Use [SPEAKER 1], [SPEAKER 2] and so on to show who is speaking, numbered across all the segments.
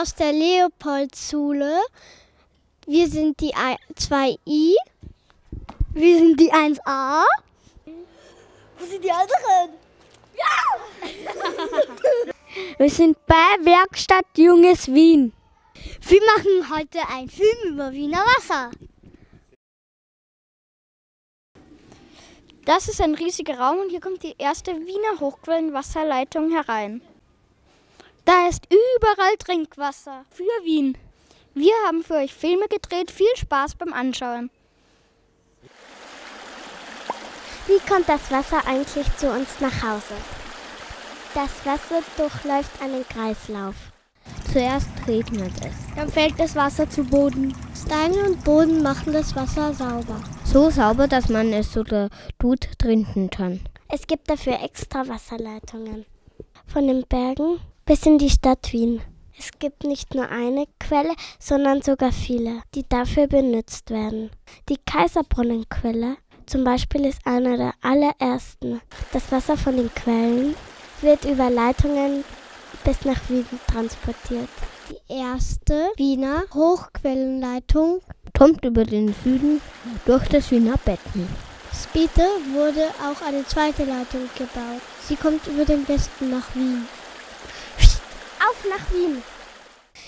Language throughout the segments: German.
[SPEAKER 1] aus der Leopoldschule. Wir sind die 2i.
[SPEAKER 2] Wir sind die 1a.
[SPEAKER 3] Wo sind die anderen?
[SPEAKER 2] Ja! Wir sind bei Werkstatt Junges Wien. Wir machen heute einen Film über Wiener Wasser.
[SPEAKER 4] Das ist ein riesiger Raum und hier kommt die erste Wiener Hochquellenwasserleitung herein. Da ist überall Trinkwasser für Wien. Wir haben für euch Filme gedreht. Viel Spaß beim Anschauen.
[SPEAKER 5] Wie kommt das Wasser eigentlich zu uns nach Hause? Das Wasser durchläuft einen Kreislauf.
[SPEAKER 6] Zuerst regnet es.
[SPEAKER 1] Dann fällt das Wasser zu Boden. Steine und Boden machen das Wasser sauber.
[SPEAKER 6] So sauber, dass man es sogar gut trinken kann.
[SPEAKER 5] Es gibt dafür extra Wasserleitungen. Von den Bergen bis in die Stadt Wien. Es gibt nicht nur eine Quelle, sondern sogar viele, die dafür benutzt werden. Die Kaiserbrunnenquelle zum Beispiel ist einer der allerersten. Das Wasser von den Quellen wird über Leitungen bis nach Wien transportiert.
[SPEAKER 1] Die erste Wiener Hochquellenleitung
[SPEAKER 6] kommt über den Süden durch das Wiener Becken.
[SPEAKER 1] Später wurde auch eine zweite Leitung gebaut. Sie kommt über den Westen nach Wien.
[SPEAKER 5] Auf nach Wien!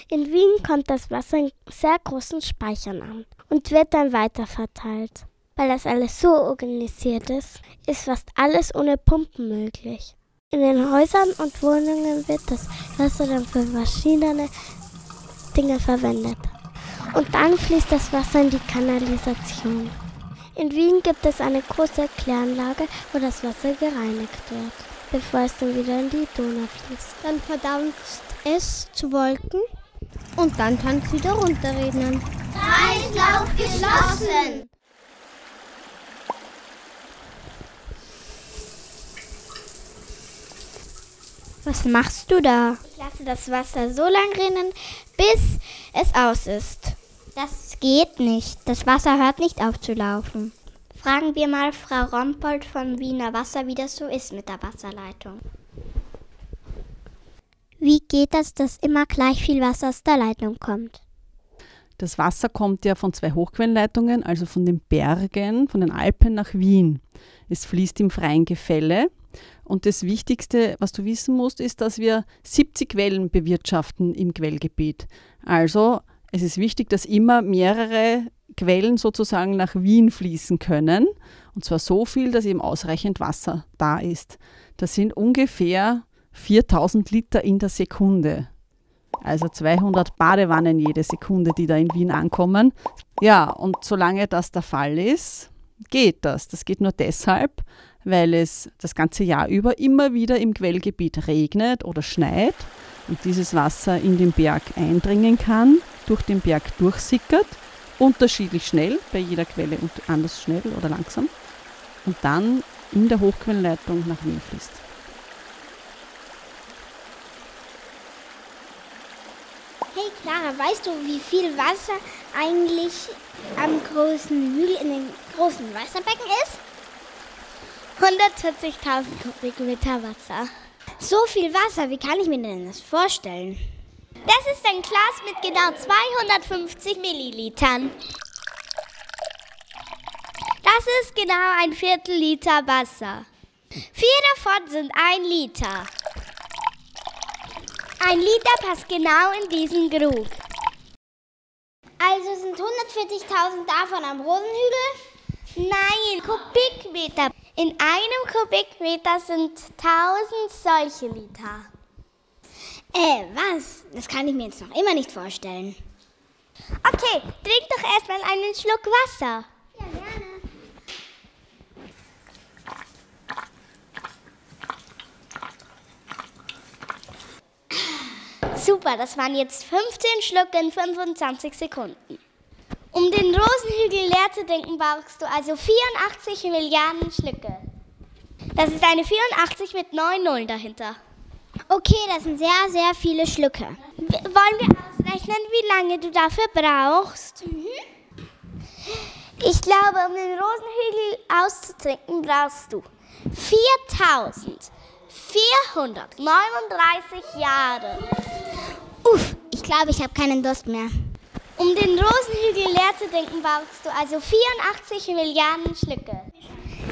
[SPEAKER 5] In Wien kommt das Wasser in sehr großen Speichern an und wird dann weiterverteilt. Weil das alles so organisiert ist, ist fast alles ohne Pumpen möglich. In den Häusern und Wohnungen wird das Wasser dann für verschiedene Dinge verwendet. Und dann fließt das Wasser in die Kanalisation. In Wien gibt es eine große Kläranlage, wo das Wasser gereinigt wird, bevor es dann wieder in die Donau fließt.
[SPEAKER 1] Dann verdampft es zu Wolken und dann kann es wieder runterregnen.
[SPEAKER 7] Kreislauf geschlossen!
[SPEAKER 4] Was machst du da?
[SPEAKER 8] Ich lasse das Wasser so lang rinnen, bis es aus ist.
[SPEAKER 4] Das geht nicht. Das Wasser hört nicht auf zu laufen.
[SPEAKER 8] Fragen wir mal Frau Rompold von Wiener Wasser, wie das so ist mit der Wasserleitung.
[SPEAKER 5] Wie geht das, dass immer gleich viel Wasser aus der Leitung kommt?
[SPEAKER 9] Das Wasser kommt ja von zwei Hochquellenleitungen, also von den Bergen, von den Alpen nach Wien. Es fließt im freien Gefälle und das Wichtigste, was du wissen musst, ist, dass wir 70 Quellen bewirtschaften im Quellgebiet. Also es ist wichtig, dass immer mehrere Quellen sozusagen nach Wien fließen können. Und zwar so viel, dass eben ausreichend Wasser da ist. Das sind ungefähr 4000 Liter in der Sekunde. Also 200 Badewannen jede Sekunde, die da in Wien ankommen. Ja, und solange das der Fall ist, geht das. Das geht nur deshalb, weil es das ganze Jahr über immer wieder im Quellgebiet regnet oder schneit und dieses Wasser in den Berg eindringen kann, durch den Berg durchsickert, unterschiedlich schnell, bei jeder Quelle anders schnell oder langsam und dann in der Hochquellenleitung nach Wien fließt.
[SPEAKER 8] Hey Clara, weißt du, wie viel Wasser eigentlich am großen Hügel in den großen Wasserbecken ist?
[SPEAKER 2] 140.000 Kubikmeter Wasser.
[SPEAKER 8] So viel Wasser, wie kann ich mir denn das vorstellen?
[SPEAKER 7] Das ist ein Glas mit genau 250 Millilitern. Das ist genau ein Viertel Liter Wasser. Vier davon sind ein Liter. Ein Liter passt genau in diesen Grub.
[SPEAKER 8] Also sind 140.000 davon am Rosenhügel?
[SPEAKER 7] Nein, Kubikmeter. In einem Kubikmeter sind 1000 solche Liter.
[SPEAKER 8] Äh, was? Das kann ich mir jetzt noch immer nicht vorstellen.
[SPEAKER 7] Okay, trink doch erstmal einen Schluck Wasser.
[SPEAKER 8] Ja, gerne.
[SPEAKER 7] Super, das waren jetzt 15 Schluck in 25 Sekunden. Um den Rosenhügel leer zu denken, brauchst du also 84 Milliarden Schlücke. Das ist eine 84 mit 9 Nullen dahinter.
[SPEAKER 8] Okay, das sind sehr, sehr viele Schlücke.
[SPEAKER 7] Wollen wir ausrechnen, wie lange du dafür brauchst?
[SPEAKER 8] Mhm.
[SPEAKER 7] Ich glaube, um den Rosenhügel auszutrinken, brauchst du 4439 Jahre.
[SPEAKER 8] Ich glaube, ich habe keinen Durst mehr.
[SPEAKER 7] Um den Rosenhügel leer zu trinken, brauchst du also 84 Milliarden Schlücke.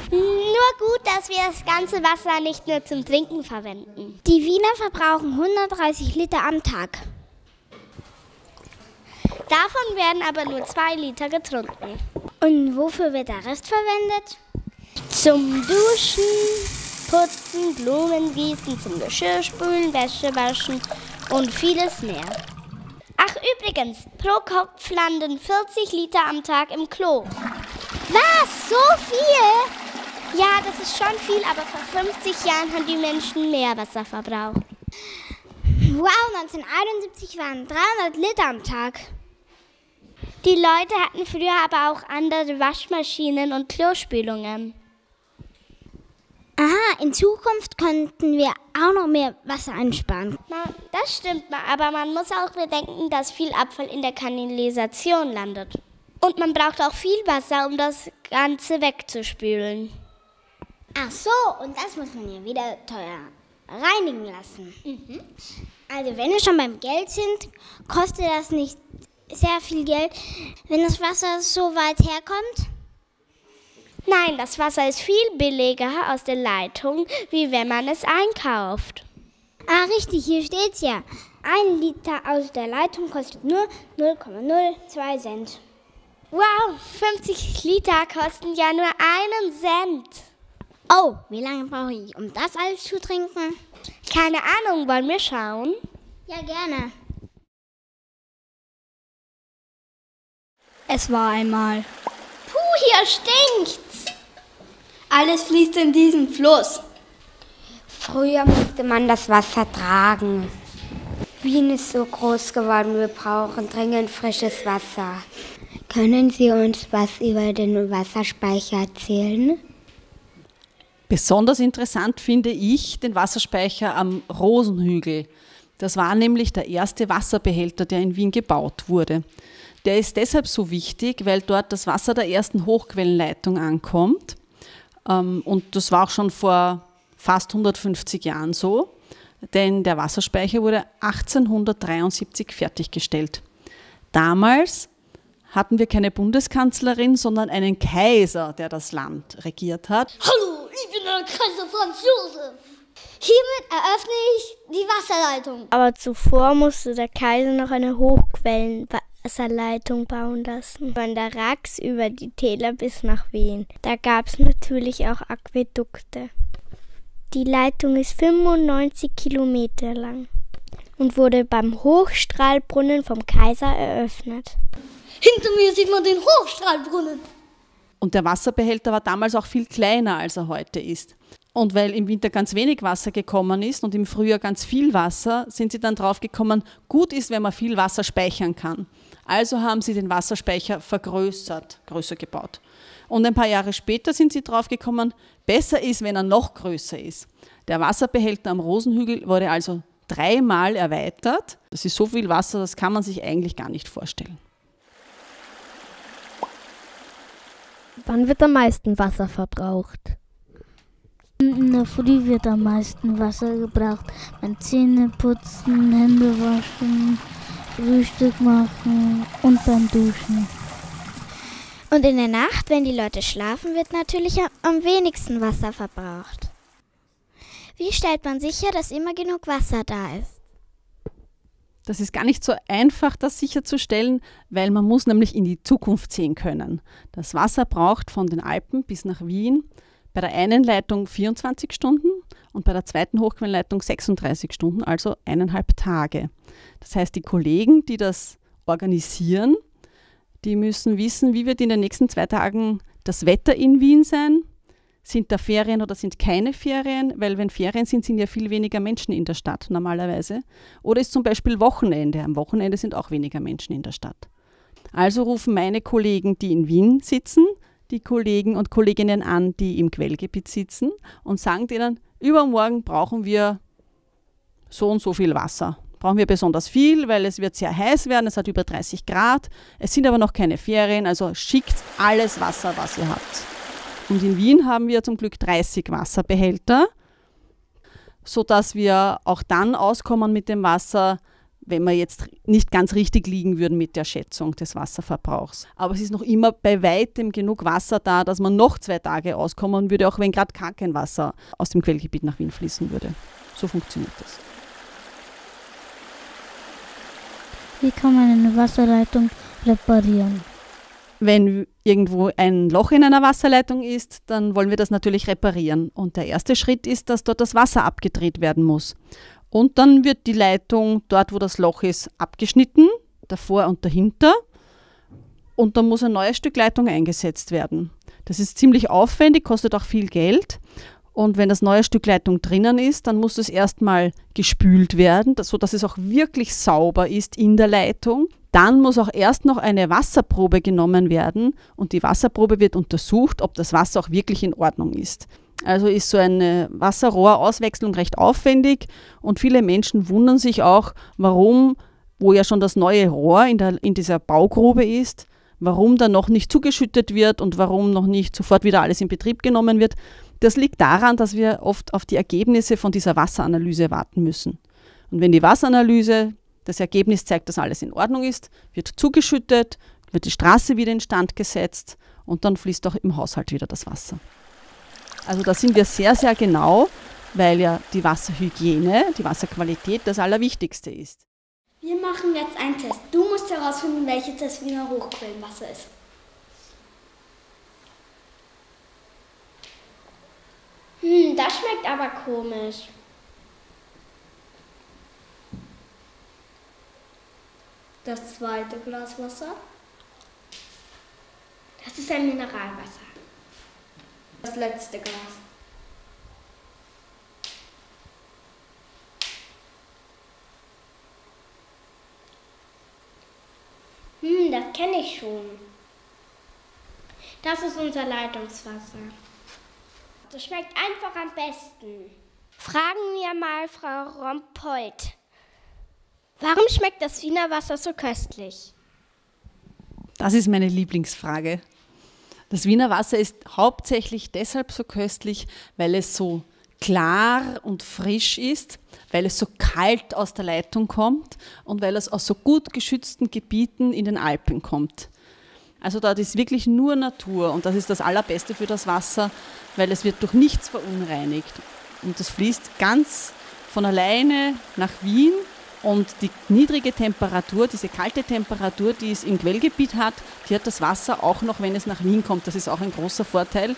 [SPEAKER 7] Nur gut, dass wir das ganze Wasser nicht nur zum Trinken verwenden.
[SPEAKER 8] Die Wiener verbrauchen 130 Liter am Tag.
[SPEAKER 7] Davon werden aber nur zwei Liter getrunken.
[SPEAKER 8] Und wofür wird der Rest verwendet?
[SPEAKER 7] Zum Duschen, Putzen, Blumen gießen, zum Geschirrspülen, Wäsche waschen und vieles mehr. Ach übrigens, pro Kopf landen 40 Liter am Tag im Klo.
[SPEAKER 8] Was? So viel?
[SPEAKER 7] Ja, das ist schon viel, aber vor 50 Jahren haben die Menschen mehr Wasser verbraucht.
[SPEAKER 8] Wow, 1971 waren 300 Liter am Tag.
[SPEAKER 7] Die Leute hatten früher aber auch andere Waschmaschinen und Klospülungen.
[SPEAKER 8] Aha, in Zukunft könnten wir auch noch mehr Wasser einsparen.
[SPEAKER 7] Na, das stimmt mal, aber man muss auch bedenken, dass viel Abfall in der Kanalisation landet. Und man braucht auch viel Wasser, um das Ganze wegzuspülen.
[SPEAKER 8] Ach so, und das muss man ja wieder teuer reinigen lassen. Mhm. Also wenn wir schon beim Geld sind, kostet das nicht sehr viel Geld, wenn das Wasser so weit herkommt?
[SPEAKER 7] Nein, das Wasser ist viel billiger aus der Leitung, wie wenn man es einkauft.
[SPEAKER 8] Ah, richtig, hier steht's ja. Ein Liter aus der Leitung kostet nur 0,02 Cent.
[SPEAKER 7] Wow, 50 Liter kosten ja nur einen Cent.
[SPEAKER 8] Oh, wie lange brauche ich, um das alles zu trinken?
[SPEAKER 7] Keine Ahnung, wollen wir schauen?
[SPEAKER 8] Ja, gerne.
[SPEAKER 2] Es war einmal.
[SPEAKER 7] Puh, hier stinkt's.
[SPEAKER 3] Alles fließt in diesen Fluss.
[SPEAKER 6] Früher musste man das Wasser tragen. Wien ist so groß geworden, wir brauchen dringend frisches Wasser. Können Sie uns was über den Wasserspeicher erzählen?
[SPEAKER 9] Besonders interessant finde ich den Wasserspeicher am Rosenhügel. Das war nämlich der erste Wasserbehälter, der in Wien gebaut wurde. Der ist deshalb so wichtig, weil dort das Wasser der ersten Hochquellenleitung ankommt. Ähm, und das war auch schon vor fast 150 Jahren so, denn der Wasserspeicher wurde 1873 fertiggestellt. Damals hatten wir keine Bundeskanzlerin, sondern einen Kaiser, der das Land regiert hat.
[SPEAKER 3] Hallo, ich bin der Kaiser Franz Josef. Hiermit eröffne ich die Wasserleitung.
[SPEAKER 2] Aber zuvor musste der Kaiser noch eine Hochquellenwasserleitung bauen lassen. Von der Rax über die Täler bis nach Wien. Da gab es natürlich auch Aquädukte. Die Leitung ist 95 Kilometer lang und wurde beim Hochstrahlbrunnen vom Kaiser eröffnet.
[SPEAKER 3] Hinter mir sieht man den Hochstrahlbrunnen.
[SPEAKER 9] Und der Wasserbehälter war damals auch viel kleiner, als er heute ist. Und weil im Winter ganz wenig Wasser gekommen ist und im Frühjahr ganz viel Wasser, sind sie dann drauf gekommen, gut ist, wenn man viel Wasser speichern kann. Also haben sie den Wasserspeicher vergrößert, größer gebaut. Und ein paar Jahre später sind sie drauf gekommen, besser ist, wenn er noch größer ist. Der Wasserbehälter am Rosenhügel wurde also dreimal erweitert. Das ist so viel Wasser, das kann man sich eigentlich gar nicht vorstellen.
[SPEAKER 6] Wann wird am meisten Wasser verbraucht?
[SPEAKER 10] In der Früh wird am meisten Wasser gebraucht. Beim Zähneputzen, Hände waschen, Frühstück machen und beim Duschen.
[SPEAKER 1] Und in der Nacht, wenn die Leute schlafen, wird natürlich am wenigsten Wasser verbraucht. Wie stellt man sicher, dass immer genug Wasser da ist?
[SPEAKER 9] Das ist gar nicht so einfach, das sicherzustellen, weil man muss nämlich in die Zukunft sehen können. Das Wasser braucht von den Alpen bis nach Wien bei der einen Leitung 24 Stunden und bei der zweiten Hochquellenleitung 36 Stunden, also eineinhalb Tage. Das heißt, die Kollegen, die das organisieren, die müssen wissen, wie wird in den nächsten zwei Tagen das Wetter in Wien sein. Sind da Ferien oder sind keine Ferien? Weil wenn Ferien sind, sind ja viel weniger Menschen in der Stadt normalerweise. Oder ist zum Beispiel Wochenende. Am Wochenende sind auch weniger Menschen in der Stadt. Also rufen meine Kollegen, die in Wien sitzen, die Kollegen und Kolleginnen an, die im Quellgebiet sitzen und sagen denen, übermorgen brauchen wir so und so viel Wasser. Brauchen wir besonders viel, weil es wird sehr heiß werden, es hat über 30 Grad, es sind aber noch keine Ferien, also schickt alles Wasser, was ihr habt. Und in Wien haben wir zum Glück 30 Wasserbehälter, sodass wir auch dann auskommen mit dem Wasser, wenn wir jetzt nicht ganz richtig liegen würden mit der Schätzung des Wasserverbrauchs. Aber es ist noch immer bei weitem genug Wasser da, dass man noch zwei Tage auskommen würde, auch wenn gerade gar kein Wasser aus dem Quellgebiet nach Wien fließen würde. So funktioniert das.
[SPEAKER 10] Wie kann man eine Wasserleitung reparieren?
[SPEAKER 9] Wenn irgendwo ein Loch in einer Wasserleitung ist, dann wollen wir das natürlich reparieren. Und der erste Schritt ist, dass dort das Wasser abgedreht werden muss. Und dann wird die Leitung dort, wo das Loch ist, abgeschnitten, davor und dahinter. Und dann muss ein neues Stück Leitung eingesetzt werden. Das ist ziemlich aufwendig, kostet auch viel Geld. Und wenn das neue Stück Leitung drinnen ist, dann muss es erstmal gespült werden, sodass es auch wirklich sauber ist in der Leitung. Dann muss auch erst noch eine Wasserprobe genommen werden und die Wasserprobe wird untersucht, ob das Wasser auch wirklich in Ordnung ist. Also ist so eine Wasserrohrauswechslung recht aufwendig und viele Menschen wundern sich auch, warum, wo ja schon das neue Rohr in, der, in dieser Baugrube ist, warum da noch nicht zugeschüttet wird und warum noch nicht sofort wieder alles in Betrieb genommen wird. Das liegt daran, dass wir oft auf die Ergebnisse von dieser Wasseranalyse warten müssen. Und wenn die Wasseranalyse das Ergebnis zeigt, dass alles in Ordnung ist, wird zugeschüttet, wird die Straße wieder instand gesetzt und dann fließt auch im Haushalt wieder das Wasser. Also da sind wir sehr, sehr genau, weil ja die Wasserhygiene, die Wasserqualität das Allerwichtigste ist.
[SPEAKER 3] Wir machen jetzt einen Test. Du musst herausfinden, welches das Wiener Hochquellenwasser ist.
[SPEAKER 7] Hm, das schmeckt aber komisch.
[SPEAKER 3] Das zweite Glas Wasser.
[SPEAKER 7] Das ist ein Mineralwasser.
[SPEAKER 3] Das letzte Glas.
[SPEAKER 7] Hm, das kenne ich schon. Das ist unser Leitungswasser. Das schmeckt einfach am besten. Fragen wir mal Frau Rompold. Warum schmeckt das Wiener Wasser so köstlich?
[SPEAKER 9] Das ist meine Lieblingsfrage. Das Wiener Wasser ist hauptsächlich deshalb so köstlich, weil es so klar und frisch ist, weil es so kalt aus der Leitung kommt und weil es aus so gut geschützten Gebieten in den Alpen kommt. Also dort ist wirklich nur Natur und das ist das Allerbeste für das Wasser, weil es wird durch nichts verunreinigt. Und das fließt ganz von alleine nach Wien und die niedrige Temperatur, diese kalte Temperatur, die es im Quellgebiet hat, die hat das Wasser auch noch, wenn es nach Wien kommt. Das ist auch ein großer Vorteil,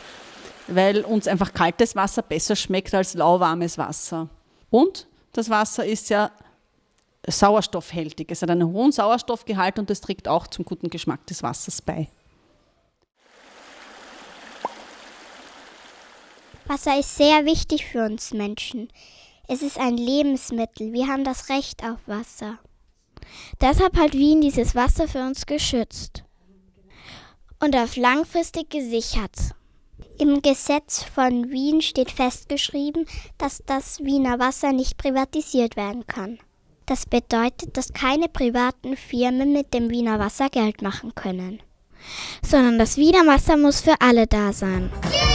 [SPEAKER 9] weil uns einfach kaltes Wasser besser schmeckt als lauwarmes Wasser. Und das Wasser ist ja sauerstoffhältig. Es hat einen hohen Sauerstoffgehalt und das trägt auch zum guten Geschmack des Wassers bei.
[SPEAKER 5] Wasser ist sehr wichtig für uns Menschen. Es ist ein Lebensmittel. Wir haben das Recht auf Wasser.
[SPEAKER 1] Deshalb hat Wien dieses Wasser für uns geschützt und auf langfristig gesichert.
[SPEAKER 5] Im Gesetz von Wien steht festgeschrieben, dass das Wiener Wasser nicht privatisiert werden kann. Das bedeutet, dass keine privaten Firmen mit dem Wiener Wasser Geld machen können.
[SPEAKER 1] Sondern das Wiener Wasser muss für alle da sein.
[SPEAKER 3] Yeah!